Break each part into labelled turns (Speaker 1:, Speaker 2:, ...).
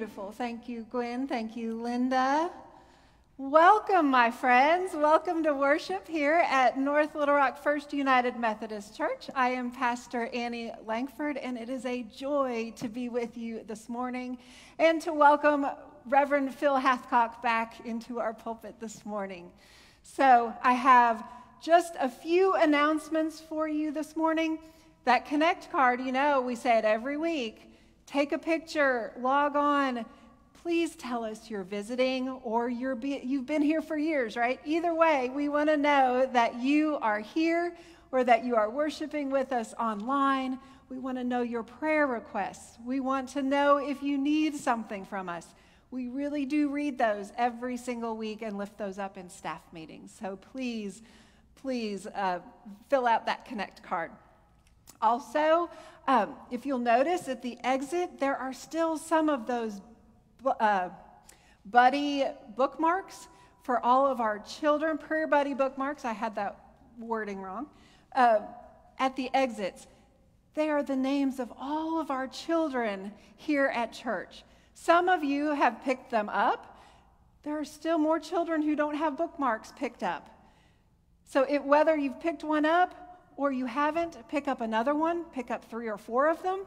Speaker 1: beautiful. Thank you, Gwen. Thank you, Linda. Welcome, my friends. Welcome to worship here at North Little Rock First United Methodist Church. I am Pastor Annie Langford, and it is a joy to be with you this morning and to welcome Reverend Phil Hathcock back into our pulpit this morning. So, I have just a few announcements for you this morning. That Connect card, you know, we say it every week. Take a picture, log on please tell us you're visiting or you're be, you've been here for years, right? Either way, we want to know that you are here or that you are worshiping with us online. We want to know your prayer requests. We want to know if you need something from us. We really do read those every single week and lift those up in staff meetings. So please, please uh, fill out that Connect card. Also, um, if you'll notice at the exit, there are still some of those uh, buddy bookmarks for all of our children, prayer buddy bookmarks. I had that wording wrong. Uh, at the exits, they are the names of all of our children here at church. Some of you have picked them up. There are still more children who don't have bookmarks picked up. So, it, whether you've picked one up or you haven't, pick up another one, pick up three or four of them.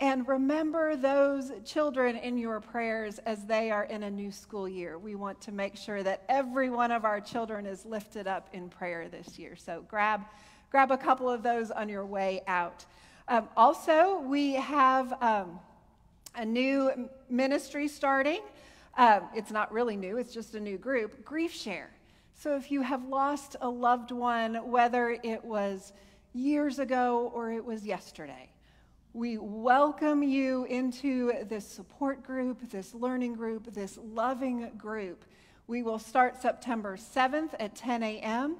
Speaker 1: And remember those children in your prayers as they are in a new school year. We want to make sure that every one of our children is lifted up in prayer this year. So grab, grab a couple of those on your way out. Um, also, we have um, a new ministry starting. Um, it's not really new, it's just a new group Grief Share. So if you have lost a loved one, whether it was years ago or it was yesterday, we welcome you into this support group, this learning group, this loving group. We will start September 7th at 10 a.m.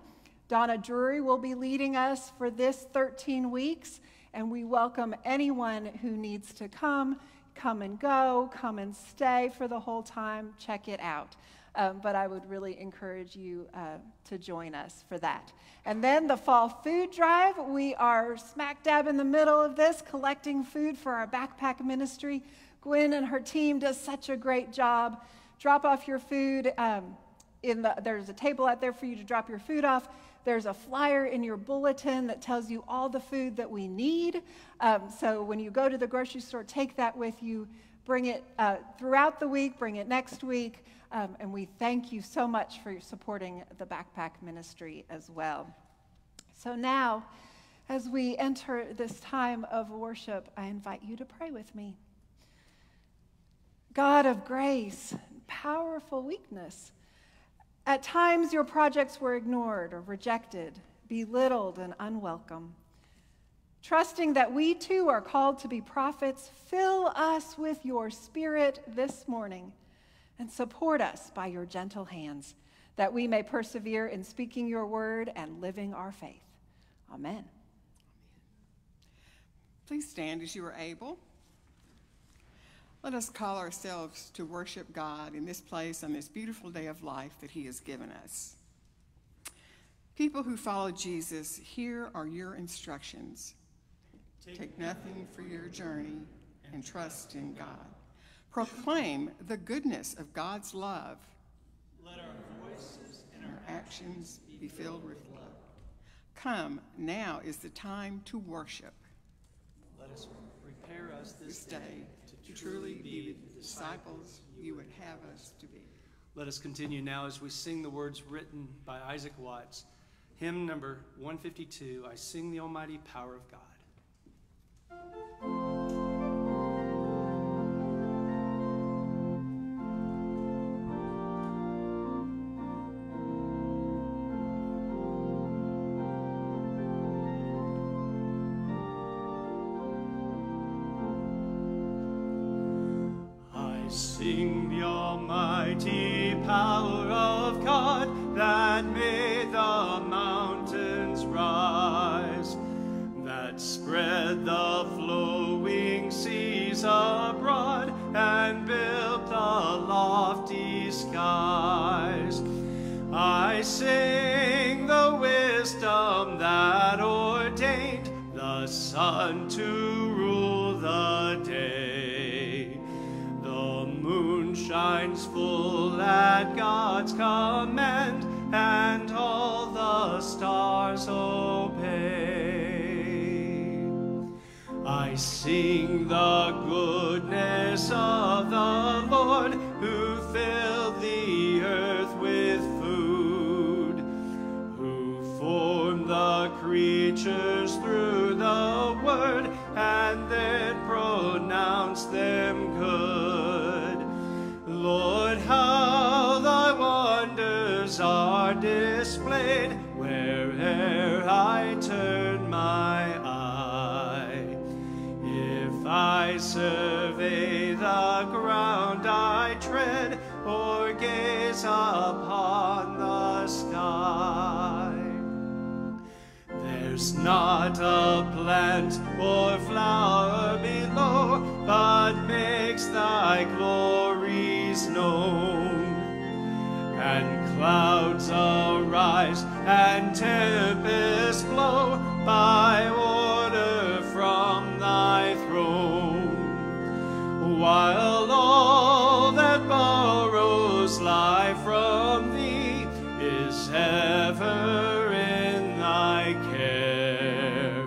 Speaker 1: Donna Drury will be leading us for this 13 weeks, and we welcome anyone who needs to come, come and go, come and stay for the whole time. Check it out. Um, but I would really encourage you uh, to join us for that. And then the fall food drive, we are smack dab in the middle of this, collecting food for our backpack ministry. Gwen and her team does such a great job. Drop off your food. Um, in the, there's a table out there for you to drop your food off. There's a flyer in your bulletin that tells you all the food that we need. Um, so when you go to the grocery store, take that with you. Bring it uh, throughout the week, bring it next week. Um, and we thank you so much for supporting the backpack ministry as well. So now, as we enter this time of worship, I invite you to pray with me. God of grace, powerful weakness, at times your projects were ignored or rejected, belittled, and unwelcome. Trusting that we too are called to be prophets, fill us with your spirit this morning and support us by your gentle hands, that we may persevere in speaking your word and living our faith. Amen.
Speaker 2: Please stand as you are able. Let us call ourselves to worship God in this place on this beautiful day of life that He has given us. People who follow Jesus, here are your instructions. Take nothing for your journey and trust in God. Proclaim the goodness of God's love.
Speaker 3: Let our voices and our
Speaker 2: actions be filled with love. Come, now is the time to worship.
Speaker 3: Let us prepare us this,
Speaker 2: day to, to truly be the disciples you would have us to be.
Speaker 3: Let us continue now as we sing the words written by Isaac Watts. Hymn number 152 I Sing the Almighty Power of God.
Speaker 4: Sing the
Speaker 3: ground I tread, or gaze upon the sky, there's not a plant or flower below, but makes thy glories known. And clouds arise and tempests blow by while all that borrows life from thee is ever in thy care,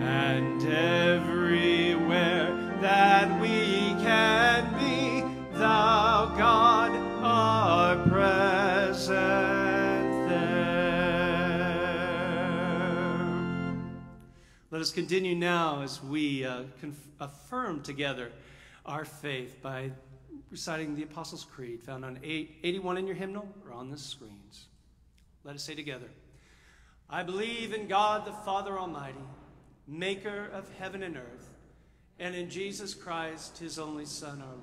Speaker 3: and everywhere that we can be, thou God art present there. Let us continue now as we uh, affirm together our faith by reciting the Apostles' Creed found on 8, 81 in your hymnal or on the screens. Let us say together I believe in God the Father Almighty, maker of heaven and earth, and in Jesus Christ, his only Son, our Lord,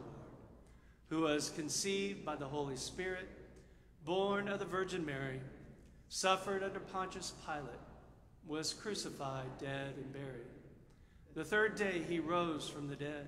Speaker 3: who was conceived by the Holy Spirit, born of the Virgin Mary, suffered under Pontius Pilate, was crucified, dead, and buried. The third day he rose from the dead.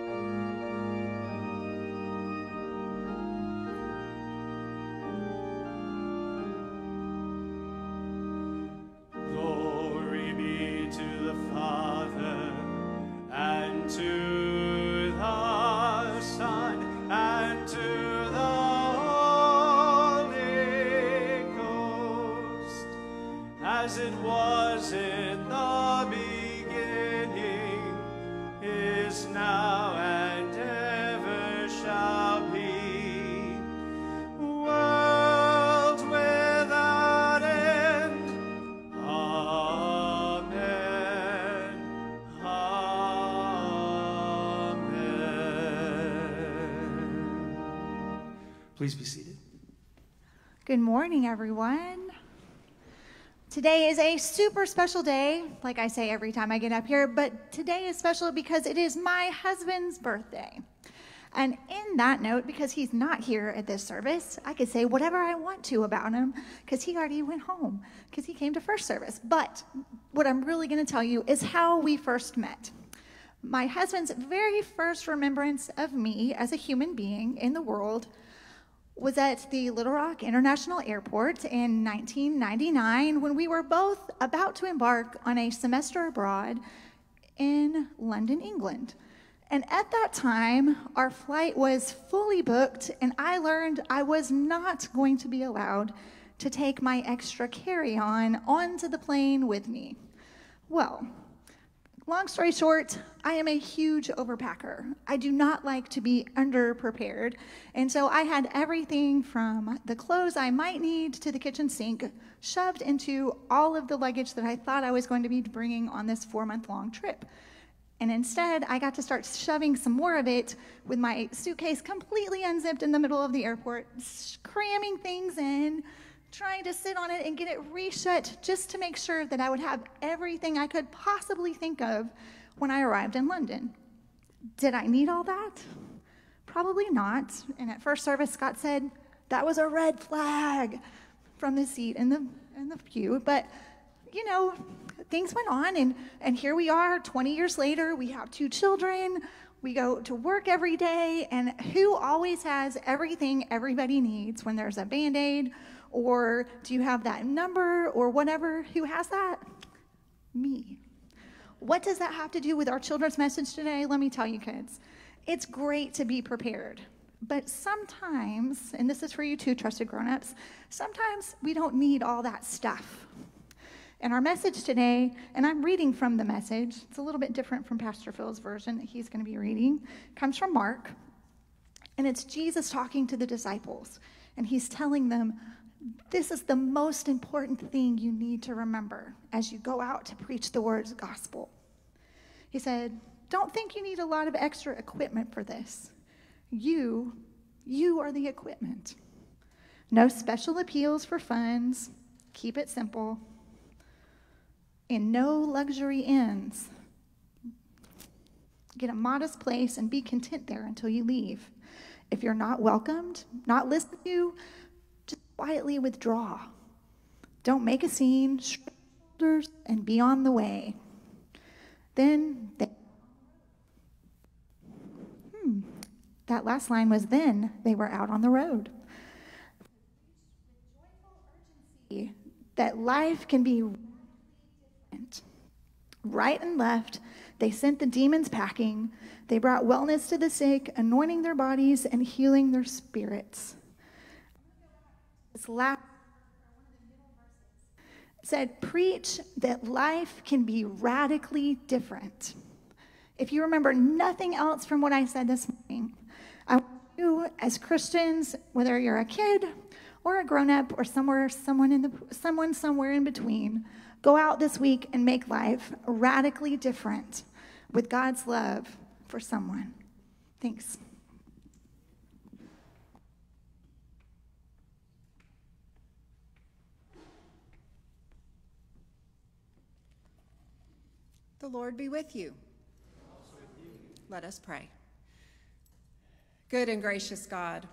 Speaker 3: Please be seated.
Speaker 4: Good morning, everyone. Today is a super special day, like I say every time I get up here, but today is special because it is my husband's birthday. And in that note, because he's not here at this service, I could say whatever I want to about him because he already went home because he came to first service. But what I'm really going to tell you is how we first met. My husband's very first remembrance of me as a human being in the world was at the Little Rock International Airport in 1999 when we were both about to embark on a semester abroad in London, England. And at that time, our flight was fully booked, and I learned I was not going to be allowed to take my extra carry on onto the plane with me. Well, Long story short, I am a huge overpacker. I do not like to be underprepared. And so I had everything from the clothes I might need to the kitchen sink shoved into all of the luggage that I thought I was going to be bringing on this four month long trip. And instead, I got to start shoving some more of it with my suitcase completely unzipped in the middle of the airport, cramming things in, trying to sit on it and get it reshut just to make sure that I would have everything I could possibly think of when I arrived in London. Did I need all that? Probably not. And at first service, Scott said, that was a red flag from the seat in the, in the pew. But, you know, things went on, and, and here we are 20 years later. We have two children. We go to work every day, and who always has everything everybody needs when there's a band aid, or do you have that number, or whatever? Who has that? Me. What does that have to do with our children's message today? Let me tell you, kids. It's great to be prepared. But sometimes, and this is for you too, trusted grown-ups, sometimes we don't need all that stuff. And our message today, and I'm reading from the message, it's a little bit different from Pastor Phil's version that he's going to be reading, comes from Mark. And it's Jesus talking to the disciples. And he's telling them, this is the most important thing you need to remember as you go out to preach the word's gospel. He said, Don't think you need a lot of extra equipment for this. You, you are the equipment. No special appeals for funds. Keep it simple. And no luxury inns. Get a modest place and be content there until you leave. If you're not welcomed, not listened to, quietly withdraw. Don't make a scene, shoulders, and be on the way. Then they hmm, That last line was then they were out on the road. That life can be different. Right and left, they sent the demons packing. They brought wellness to the sick, anointing their bodies and healing their spirits. This last said, Preach that life can be radically different. If you remember nothing else from what I said this morning, I want you as Christians, whether you're a kid or a grown up or somewhere, someone in the, someone somewhere in between, go out this week and make life radically different with God's love for someone. Thanks.
Speaker 1: The Lord be with you. Let us pray. Good and gracious God,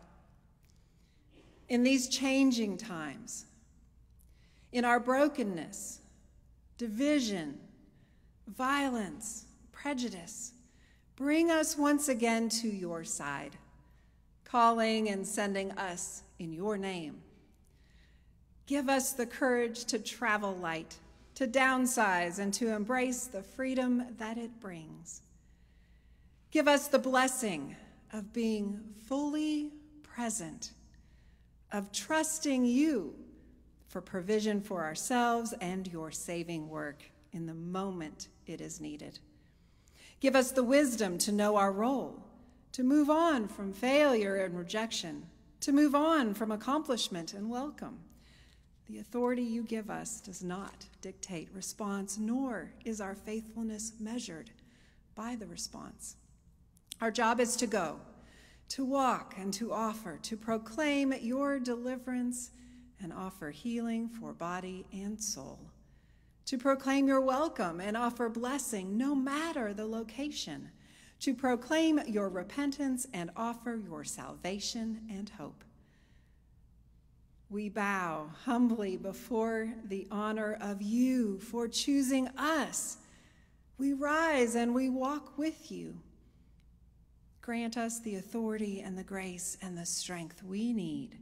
Speaker 1: in these changing times, in our brokenness, division, violence, prejudice, bring us once again to your side, calling and sending us in your name. Give us the courage to travel light, to downsize, and to embrace the freedom that it brings. Give us the blessing of being fully present, of trusting you for provision for ourselves and your saving work in the moment it is needed. Give us the wisdom to know our role, to move on from failure and rejection, to move on from accomplishment and welcome. The authority you give us does not dictate response, nor is our faithfulness measured by the response. Our job is to go, to walk and to offer, to proclaim your deliverance and offer healing for body and soul, to proclaim your welcome and offer blessing no matter the location, to proclaim your repentance and offer your salvation and hope. We bow humbly before the honor of you for choosing us. We rise and we walk with you Grant us the authority and the grace and the strength we need.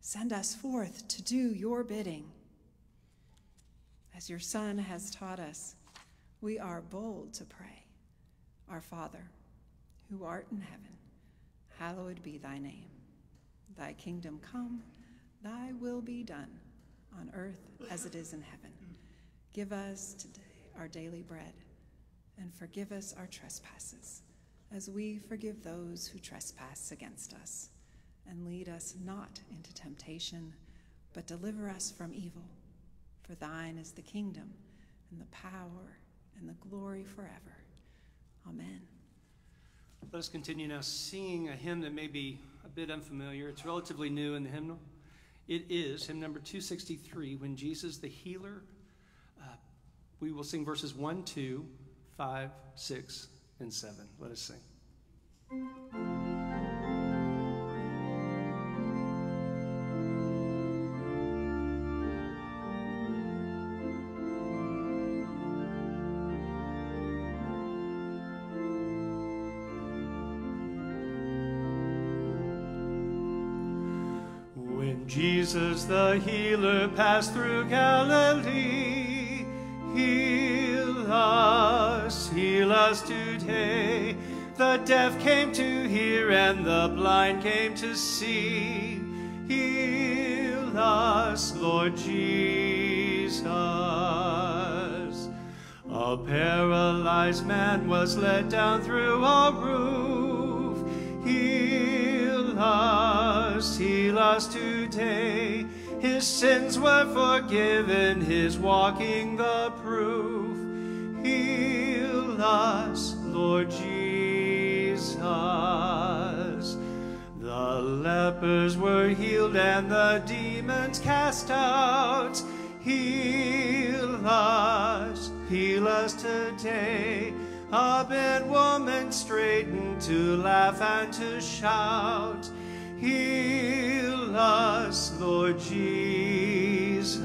Speaker 1: Send us forth to do your bidding. As your Son has taught us, we are bold to pray. Our Father, who art in heaven, hallowed be thy name. Thy kingdom come, thy will be done, on earth as it is in heaven. Give us today our daily bread, and forgive us our trespasses as we forgive those who trespass against us. And lead us not into temptation, but deliver us from evil. For thine is the kingdom, and the power, and the glory forever. Amen.
Speaker 3: Let us continue now singing a hymn that may be a bit unfamiliar. It's relatively new in the hymnal. It is hymn number 263, When Jesus the Healer. Uh, we will sing verses 1, 2, 5, 6, and 7. Let us sing. The healer passed through Galilee. Heal us, heal us today. The deaf came to hear and the blind came to see. Heal us, Lord Jesus. A paralyzed man was led down through a roof. Heal us, heal us today. His sins were forgiven, his walking the proof. Heal us, Lord Jesus. The lepers were healed and the demons cast out. Heal us, heal us today. A bent woman straightened to laugh and to shout. Heal us, Lord Jesus.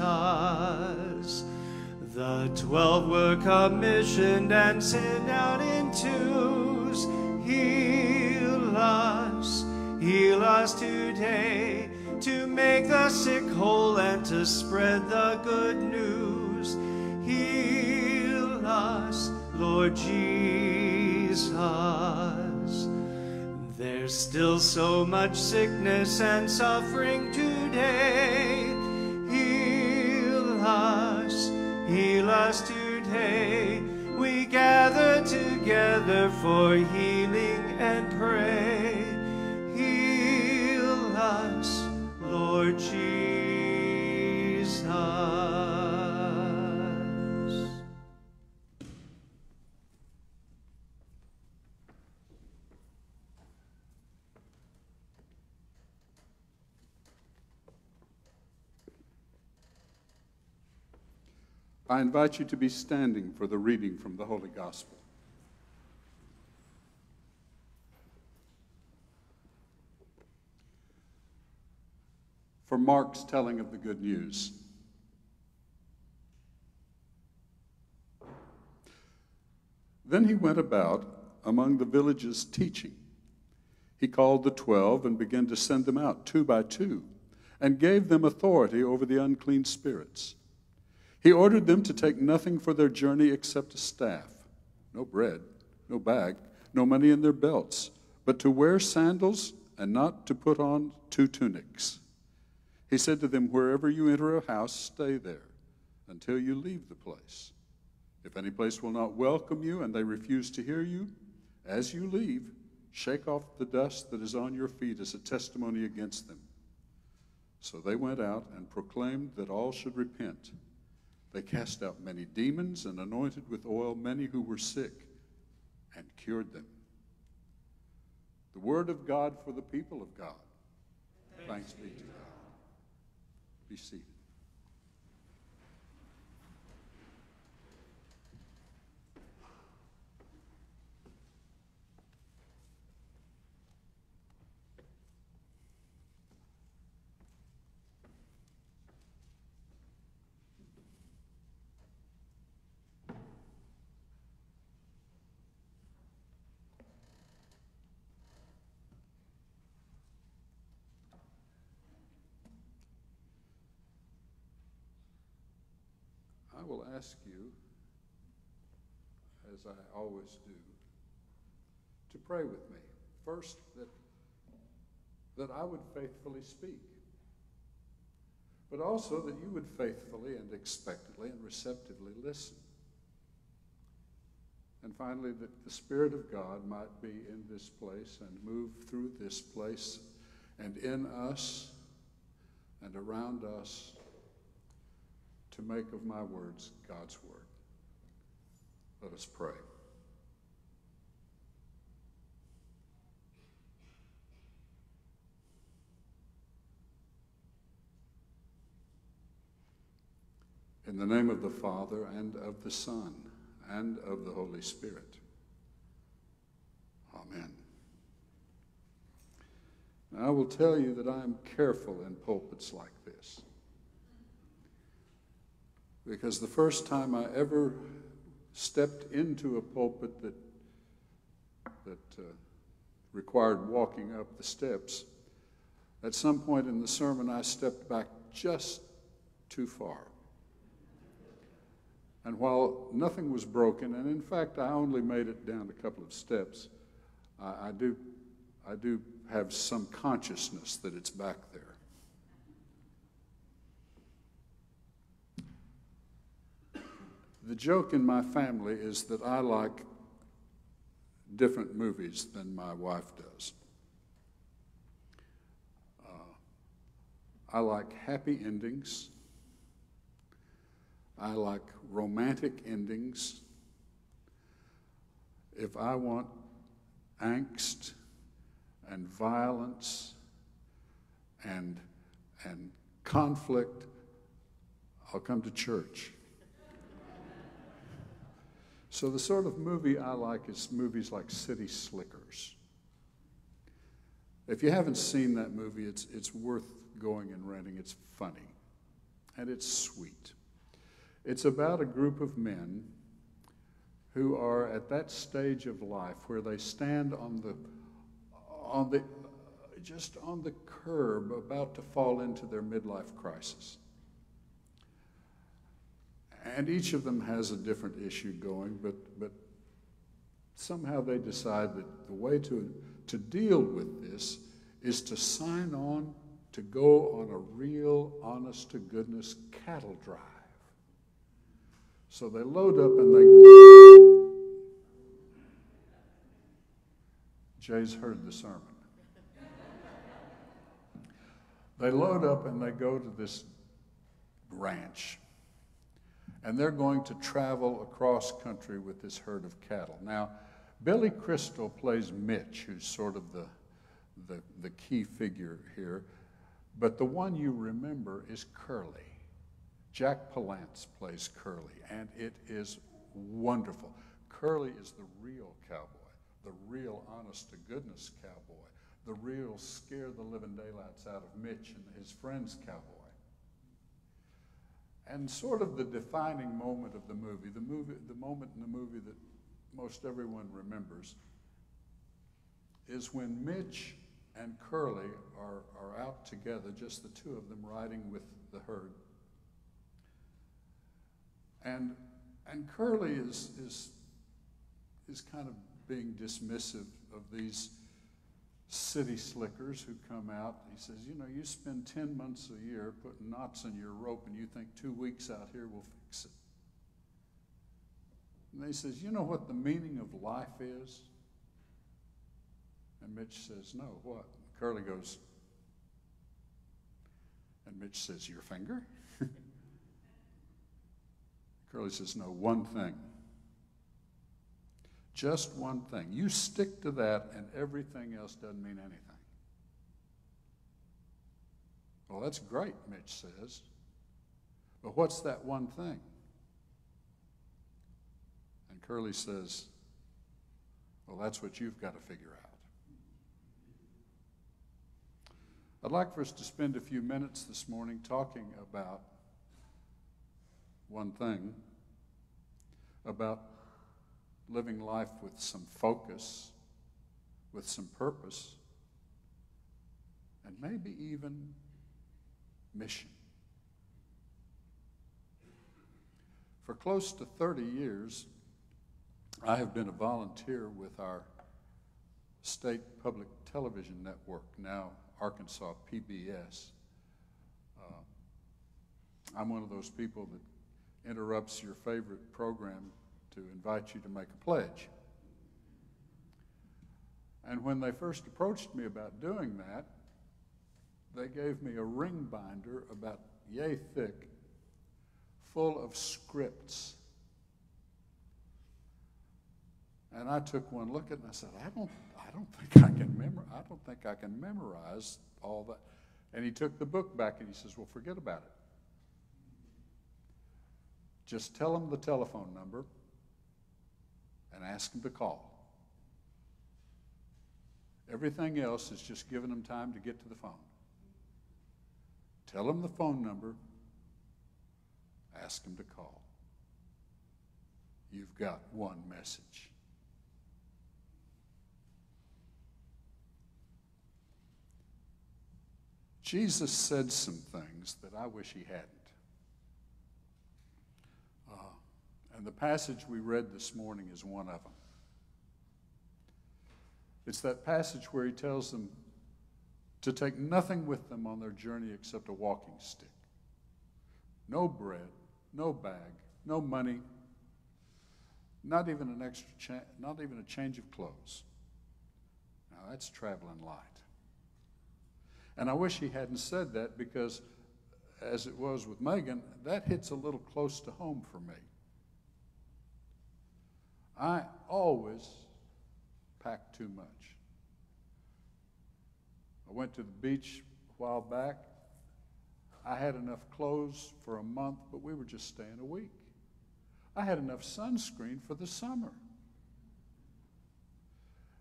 Speaker 3: The twelve were commissioned and sent out in twos. Heal us, heal us today, to make the sick whole and to spread the good news. Heal us, Lord Jesus. There's still so much sickness and suffering today. Heal us, heal us today. We gather together for healing and pray.
Speaker 5: I invite you to be standing for the reading from the Holy Gospel. For Mark's telling of the good news. Then he went about among the villages teaching. He called the twelve and began to send them out two by two, and gave them authority over the unclean spirits. He ordered them to take nothing for their journey except a staff, no bread, no bag, no money in their belts, but to wear sandals and not to put on two tunics. He said to them, Wherever you enter a house, stay there until you leave the place. If any place will not welcome you and they refuse to hear you, as you leave, shake off the dust that is on your feet as a testimony against them. So they went out and proclaimed that all should repent. They cast out many demons and anointed with oil many who were sick and cured them. The word of God for the people of God. Thanks be to God. Be seated. I will ask you, as I always do, to pray with me. First, that, that I would faithfully speak, but also that you would faithfully and expectantly and receptively listen. And finally, that the Spirit of God might be in this place and move through this place and in us and around us to make of my words God's word. Let us pray. In the name of the Father, and of the Son, and of the Holy Spirit. Amen. Now, I will tell you that I am careful in pulpits like this. Because the first time I ever stepped into a pulpit that, that uh, required walking up the steps, At some point in the sermon, I stepped back just too far. And while nothing was broken, and in fact I only made it down a couple of steps, I, I do, I do have some consciousness that it's back there. The joke in my family is that I like different movies than my wife does. Uh, I like happy endings. I like romantic endings. If I want angst and violence and, and conflict, I'll come to church. So, the sort of movie I like is movies like City Slickers. If you haven't seen that movie, it's, it's worth going and renting. It's funny and it's sweet. It's about a group of men who are at that stage of life where they stand on the, on the, just on the curb about to fall into their midlife crisis. And each of them has a different issue going, but, but somehow they decide that the way to, to deal with this is to sign on to go on a real, honest to goodness cattle drive. So they load up and they. Jay's heard the sermon. They load up and they go to this ranch and they're going to travel across country with this herd of cattle. Now, Billy Crystal plays Mitch, who's sort of the, the, the key figure here, but the one you remember is Curly. Jack Palance plays Curly, and it is wonderful. Curly is the real cowboy, the real honest to goodness cowboy, the real scare the living daylights out of Mitch and his friends cowboy. And sort of the defining moment of the movie, the movie, the moment in the movie that most everyone remembers, is when Mitch and Curly are, are out together, just the two of them riding with the herd. And, and Curly is, is, is kind of being dismissive of these city slickers who come out. He says, You know, you spend 10 months a year putting knots in your rope, and you think two weeks out here will fix it. And he says, You know what the meaning of life is? And Mitch says, No, what? Curly goes, and Mitch says, Your finger? Curly says, No, one thing. Just one thing. You stick to that, and everything else doesn't mean anything. Well, that's great, Mitch says. But what's that one thing? And Curly says, Well, that's what you've got to figure out. I'd like for us to spend a few minutes this morning talking about one thing, about living life with some focus, with some purpose, and maybe even mission. For close to 30 years, I have been a volunteer with our state public television network, now Arkansas PBS. Uh, I'm one of those people that interrupts your favorite program to invite you to make a pledge. And when they first approached me about doing that, they gave me a ring binder about yay thick, full of scripts. And I took one look at it and I said, I don't, I don't think I can memor- I don't think I can memorize all that. And he took the book back and he says, Well, forget about it. Just tell them the telephone number and ask them to call. Everything else is just giving them time to get to the phone. Tell them the phone number, ask them to call. You've got one message. Jesus said some things that I wish he hadn't. Uh, and the passage we read this morning is one of them. It's that passage where he tells them to take nothing with them on their journey except a walking stick. No bread, no bag, no money, not even an extra cha- not even a change of clothes. Now that's traveling light. And I wish he hadn't said that because as it was with Megan, that hits a little close to home for me. I always pack too much. I went to the beach a while back. I had enough clothes for a month, but we were just staying a week. I had enough sunscreen for the summer.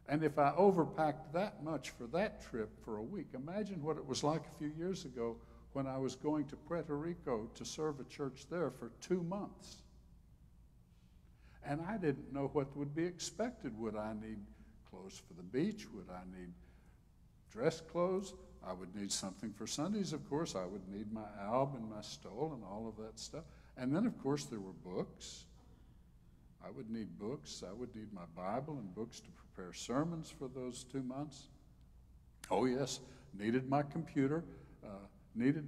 Speaker 5: And if I overpacked that much for that trip for a week, imagine what it was like a few years ago when I was going to Puerto Rico to serve a church there for two months. And I didn't know what would be expected. Would I need clothes for the beach? Would I need dress clothes? I would need something for Sundays, of course. I would need my alb and my stole and all of that stuff. And then, of course, there were books. I would need books. I would need my Bible and books to prepare sermons for those two months. Oh, yes, needed my computer, uh, needed.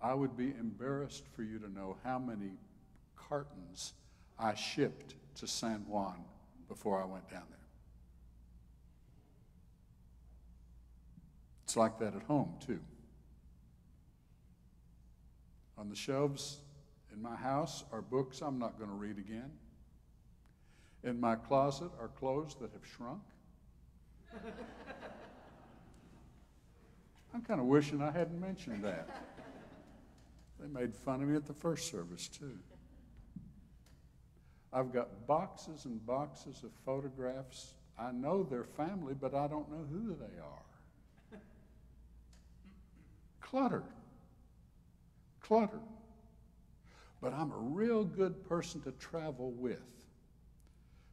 Speaker 5: I would be embarrassed for you to know how many cartons I shipped to San Juan before I went down there. It's like that at home, too. On the shelves in my house are books I'm not going to read again. In my closet are clothes that have shrunk. I'm kind of wishing I hadn't mentioned that. They made fun of me at the first service, too. I've got boxes and boxes of photographs. I know their family, but I don't know who they are. Clutter. Clutter. But I'm a real good person to travel with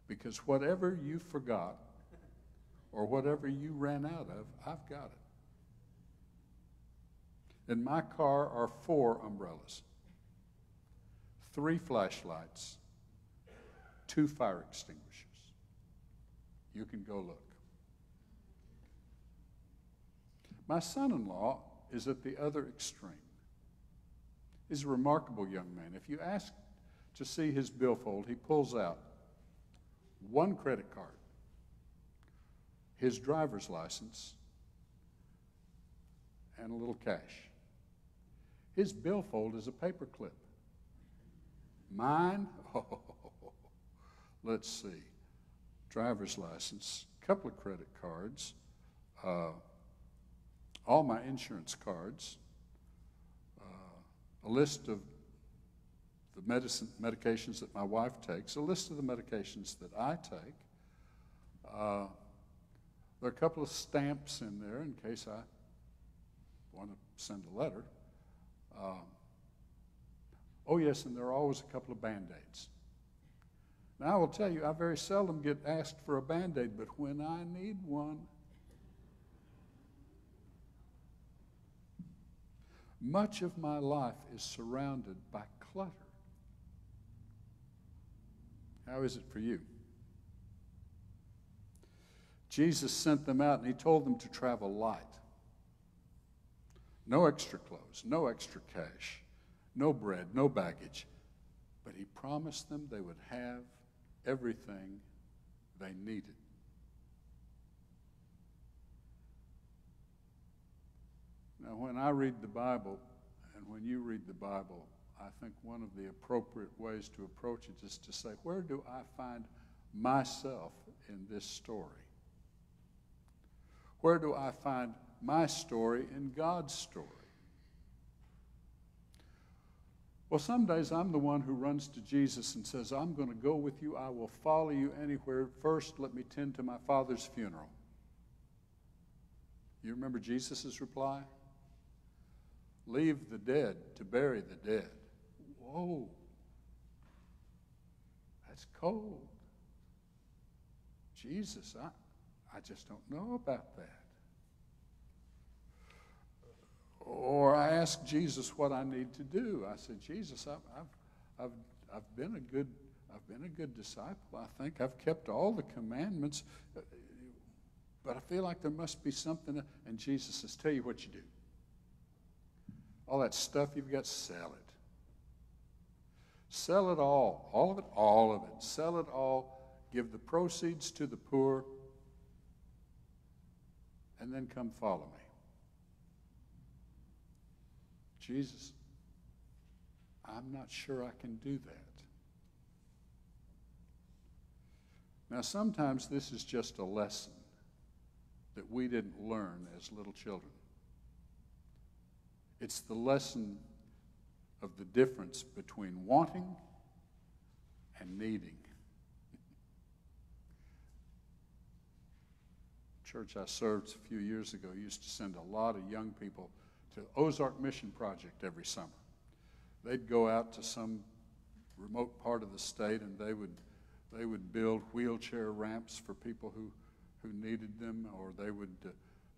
Speaker 5: because whatever you forgot or whatever you ran out of, I've got it. In my car are four umbrellas, three flashlights, two fire extinguishers. You can go look. My son in law is at the other extreme. He's a remarkable young man. If you ask to see his billfold, he pulls out one credit card, his driver's license, and a little cash. His billfold is a paperclip. Mine, oh, let's see, driver's license, a couple of credit cards, uh, all my insurance cards, uh, a list of the medicine, medications that my wife takes, a list of the medications that I take. Uh, there are a couple of stamps in there in case I want to send a letter. Um, oh, yes, and there are always a couple of band aids. Now, I will tell you, I very seldom get asked for a band aid, but when I need one, much of my life is surrounded by clutter. How is it for you? Jesus sent them out and he told them to travel light. No extra clothes, no extra cash, no bread, no baggage. But he promised them they would have everything they needed. Now, when I read the Bible and when you read the Bible, I think one of the appropriate ways to approach it is to say, where do I find myself in this story? Where do I find my story in God's story? Well, some days I'm the one who runs to Jesus and says, I'm going to go with you. I will follow you anywhere. First, let me tend to my father's funeral. You remember Jesus' reply? Leave the dead to bury the dead. Whoa. That's cold. Jesus, I, I just don't know about that. Or I ask Jesus what I need to do. I said, Jesus, I've, I've, I've, I've been a good I've been a good disciple. I think I've kept all the commandments, but I feel like there must be something. And Jesus says, Tell you what you do. All that stuff you've got, sell it. Sell it all. All of it, all of it. Sell it all. Give the proceeds to the poor. And then come follow me. Jesus, I'm not sure I can do that. Now, sometimes this is just a lesson that we didn't learn as little children. It's the lesson of the difference between wanting and needing. Church I served a few years ago used to send a lot of young people to Ozark Mission Project every summer. They'd go out to some remote part of the state and they would they would build wheelchair ramps for people who, who needed them, or they would uh,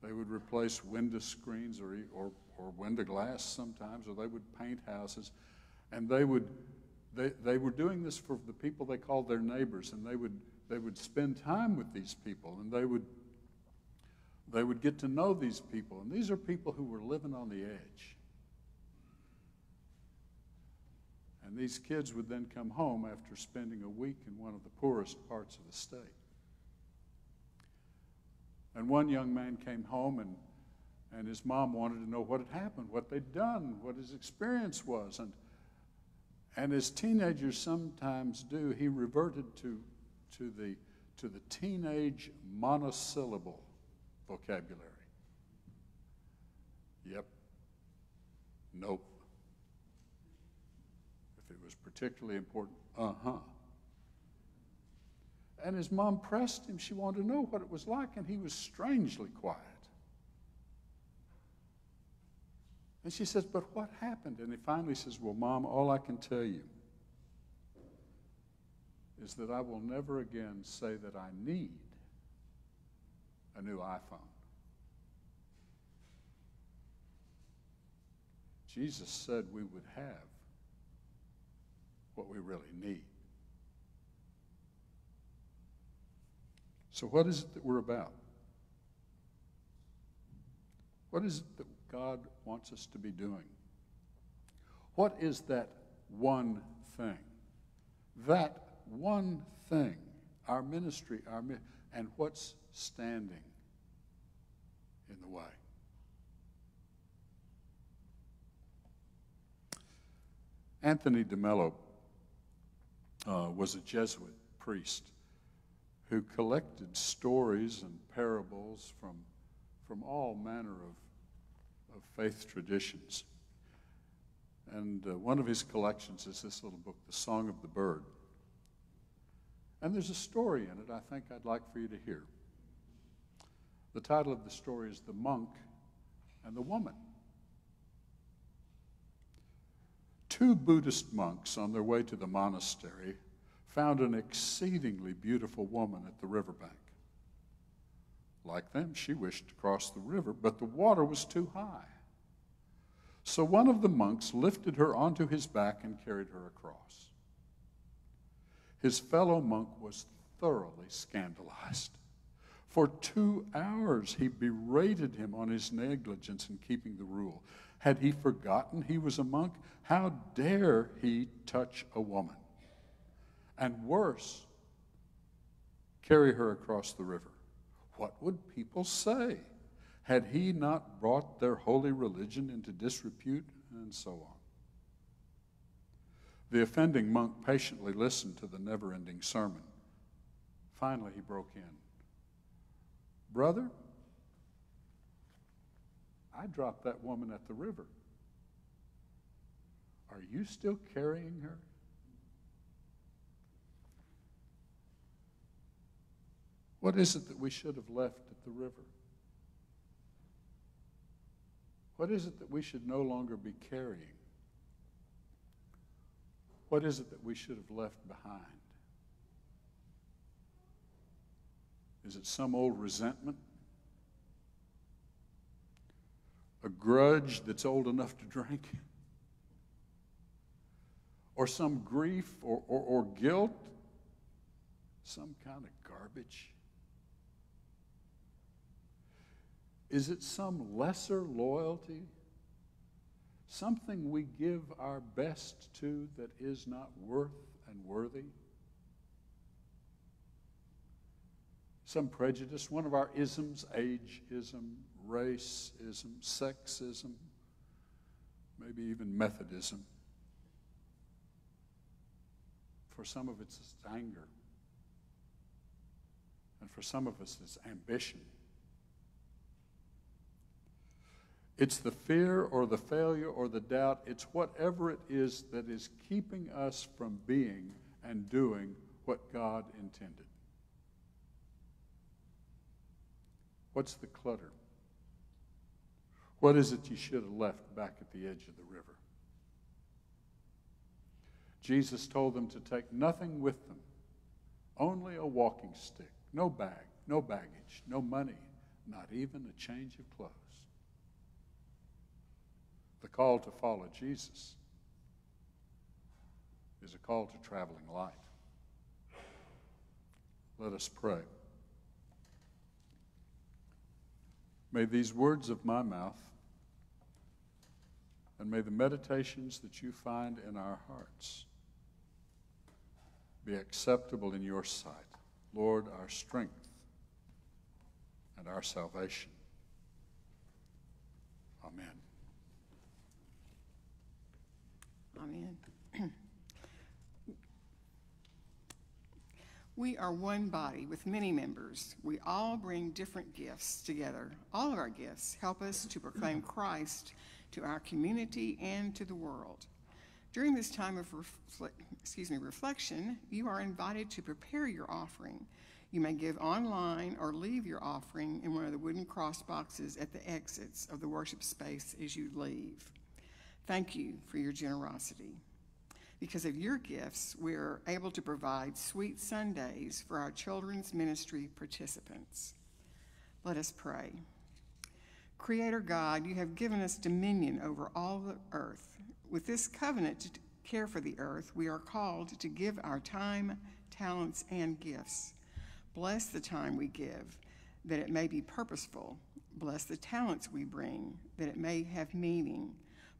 Speaker 5: they would replace window screens or, or or window glass sometimes, or they would paint houses, and they would they, they were doing this for the people they called their neighbors, and they would they would spend time with these people, and they would they would get to know these people, and these are people who were living on the edge. And these kids would then come home after spending a week in one of the poorest parts of the state. And one young man came home and and his mom wanted to know what had happened, what they'd done, what his experience was. And, and as teenagers sometimes do, he reverted to, to, the, to the teenage monosyllable vocabulary. Yep. Nope If it was particularly important. Uh huh. And his mom pressed him. She wanted to know what it was like, and he was strangely quiet. And she says, But what happened? And he finally says, Well, Mom, all I can tell you is that I will never again say that I need a new iPhone. Jesus said we would have what we really need. So, what is it that we're about? What is it that God wants us to be doing? What is that one thing? That one thing, our ministry, our and what's standing in the way? Anthony DeMello uh, was a Jesuit priest who collected stories and parables from, from all manner of, of faith traditions. And uh, one of his collections is this little book, The Song of the Bird. And there's a story in it I think I'd like for you to hear. The title of the story is The Monk and the Woman. Two Buddhist monks on their way to the monastery found an exceedingly beautiful woman at the riverbank. Like them, she wished to cross the river, but the water was too high. So one of the monks lifted her onto his back and carried her across. His fellow monk was thoroughly scandalized. For two hours he berated him on his negligence in keeping the rule. Had he forgotten he was a monk? How dare he touch a woman? And worse, carry her across the river. What would people say? Had he not brought their holy religion into disrepute? And so on. The offending monk patiently listened to the never ending sermon. Finally, he broke in Brother, I dropped that woman at the river. Are you still carrying her? What is it that we should have left at the river? What is it that we should no longer be carrying? What is it that we should have left behind? Is it some old resentment? a grudge that's old enough to drink, or some grief or, or, or guilt, some kind of garbage? Is it some lesser loyalty? Something we give our best to that is not worth and worthy? Some prejudice, one of our isms, ageism, racism, sexism, maybe even Methodism. For some of us, it's anger. And for some of us, it's ambition. It's the fear or the failure or the doubt. It's whatever it is that is keeping us from being and doing what God intended. What's the clutter? What is it you should have left back at the edge of the river? Jesus told them to take nothing with them, only a walking stick, no bag, no baggage, no money, not even a change of clothes. The call to follow Jesus is a call to traveling light. Let us pray. May these words of my mouth and may the meditations that you find in our hearts be acceptable in your sight, Lord, our strength and our salvation. Amen.
Speaker 2: Amen. We are one body with many members. We all bring different gifts together. All of our gifts help us to proclaim Christ to our community and to the world. During this time of refle- excuse me, reflection, you are invited to prepare your offering. You may give online or leave your offering in one of the wooden cross boxes at the exits of the worship space as you leave. Thank you for your generosity. Because of your gifts, we're able to provide sweet Sundays for our children's ministry participants. Let us pray. Creator God, you have given us dominion over all the earth. With this covenant to care for the earth, we are called to give our time, talents, and gifts. Bless the time we give, that it may be purposeful. Bless the talents we bring, that it may have meaning.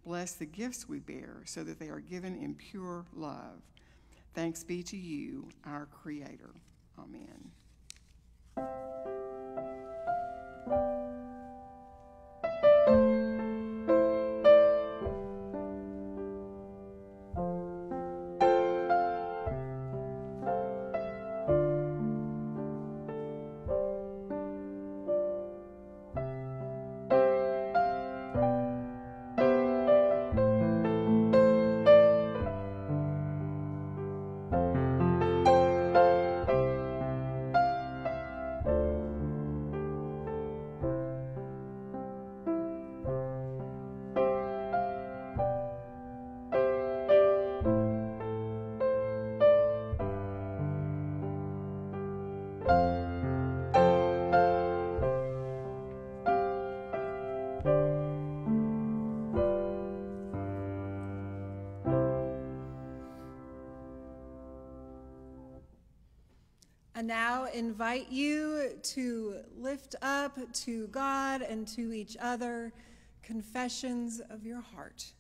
Speaker 2: Bless the gifts we bear so that they are given in pure love. Thanks be to you, our Creator. Amen.
Speaker 1: Now invite you to lift up to God and to each other confessions of your heart.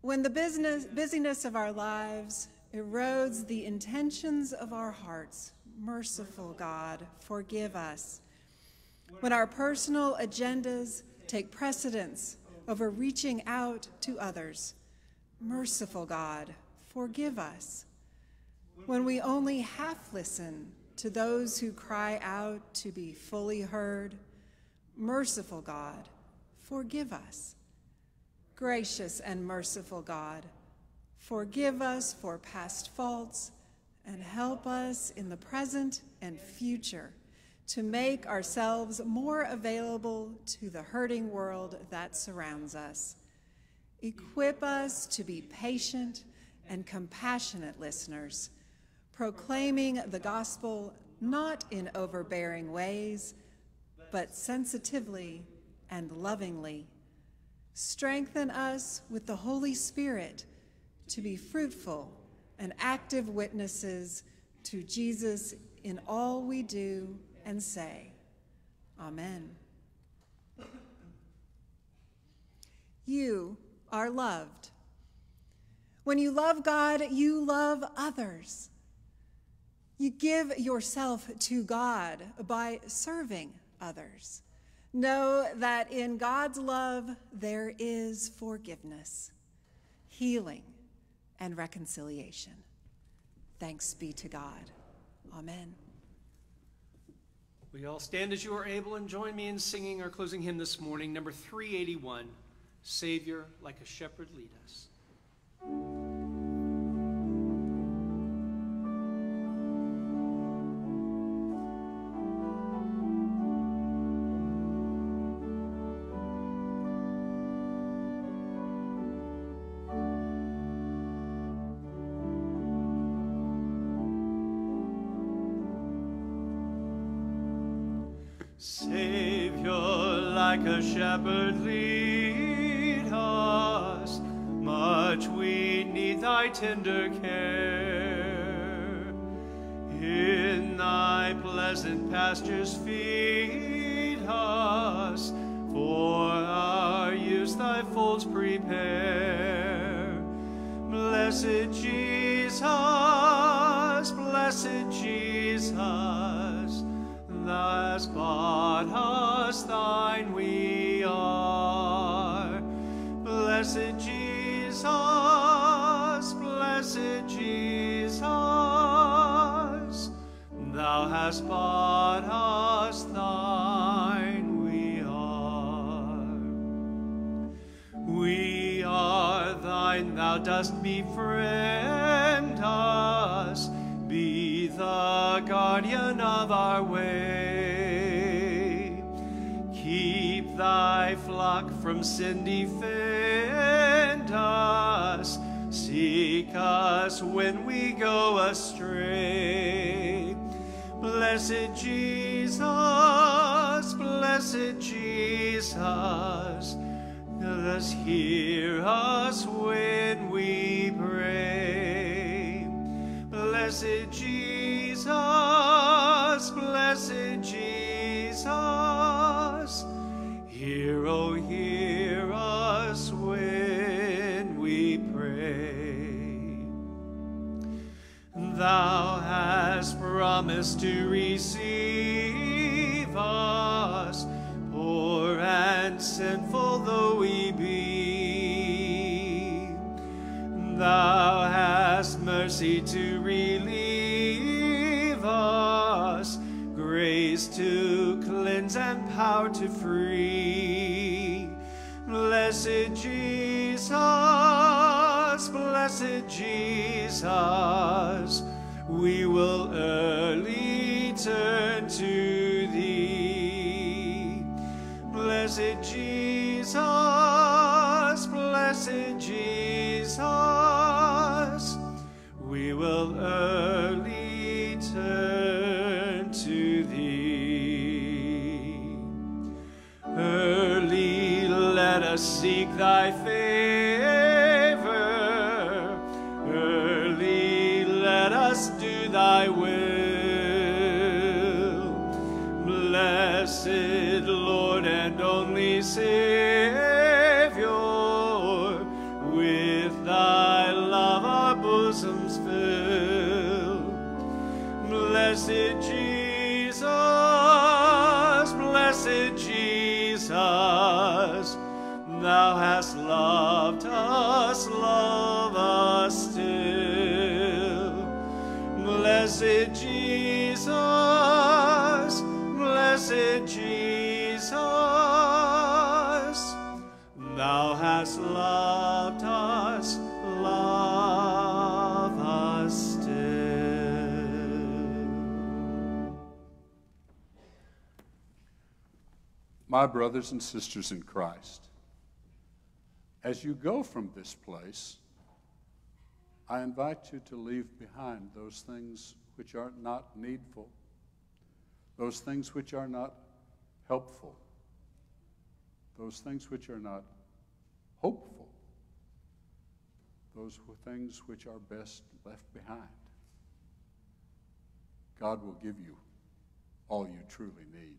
Speaker 1: When the business, busyness of our lives erodes the intentions of our hearts, merciful God, forgive us. When our personal agendas take precedence over reaching out to others, merciful God, forgive us when we only half listen to those who cry out to be fully heard, merciful God, forgive us. Gracious and merciful God, forgive us for past faults and help us in the present and future to make ourselves more available to the hurting world that surrounds us. Equip us to be patient and compassionate listeners proclaiming the gospel not in overbearing ways,
Speaker 6: but sensitively and lovingly. Strengthen us with the Holy Spirit to be fruitful and active witnesses to Jesus in all we do and say. Amen. You are loved. When you love God, you love others. You give yourself to God by serving others. Know that in God's love there is forgiveness, healing, and reconciliation. Thanks be to God. Amen.
Speaker 3: We all stand as you are able and join me in singing our closing hymn this morning, number 381 Savior, like a shepherd, lead us. Tender care. In thy pleasant pastures feed us. For our use thy folds prepare. Blessed Thine we are. We are thine, thou dost befriend us, be the guardian of our way. Keep thy flock from sin, defend us, seek us when we go astray. Blessed Jesus, blessed Jesus, let us hear us when we pray. Blessed Jesus, blessed Jesus, hear, oh, hear us when we pray. Thou hast promised to receive us, poor and sinful though we be. Thou hast mercy to relieve us, grace to cleanse and power to free. Blessed Jesus, blessed Jesus, we will early turn to thee. Blessed Jesus, blessed Jesus, we will early turn to thee. Early let us seek thy
Speaker 5: My brothers and sisters in Christ, as you go from this place, I invite you to leave behind those things which are not needful, those things which are not helpful, those things which are not hopeful, those things which are best left behind. God will give you all you truly need.